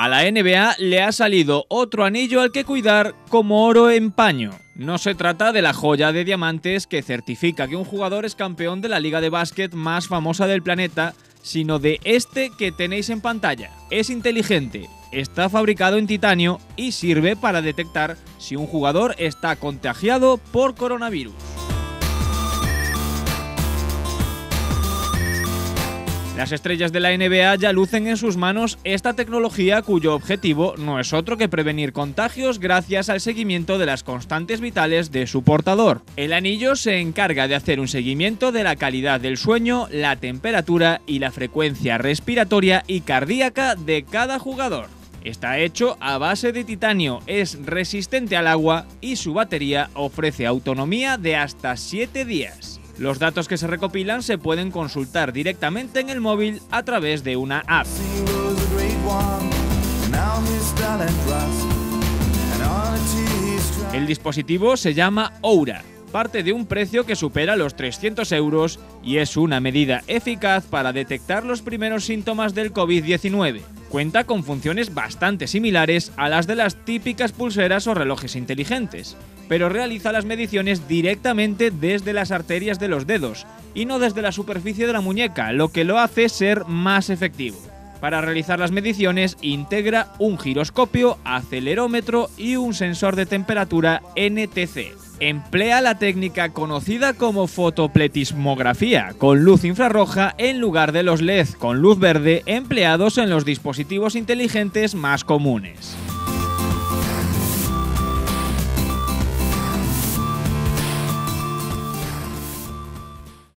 A la NBA le ha salido otro anillo al que cuidar como oro en paño. No se trata de la joya de diamantes que certifica que un jugador es campeón de la liga de básquet más famosa del planeta, sino de este que tenéis en pantalla. Es inteligente, está fabricado en titanio y sirve para detectar si un jugador está contagiado por coronavirus. Las estrellas de la NBA ya lucen en sus manos esta tecnología cuyo objetivo no es otro que prevenir contagios gracias al seguimiento de las constantes vitales de su portador. El anillo se encarga de hacer un seguimiento de la calidad del sueño, la temperatura y la frecuencia respiratoria y cardíaca de cada jugador. Está hecho a base de titanio, es resistente al agua y su batería ofrece autonomía de hasta 7 días. Los datos que se recopilan se pueden consultar directamente en el móvil a través de una app. El dispositivo se llama Oura, parte de un precio que supera los 300 euros y es una medida eficaz para detectar los primeros síntomas del COVID-19. Cuenta con funciones bastante similares a las de las típicas pulseras o relojes inteligentes, pero realiza las mediciones directamente desde las arterias de los dedos y no desde la superficie de la muñeca, lo que lo hace ser más efectivo. Para realizar las mediciones integra un giroscopio, acelerómetro y un sensor de temperatura NTC. Emplea la técnica conocida como fotopletismografía, con luz infrarroja en lugar de los LED con luz verde empleados en los dispositivos inteligentes más comunes.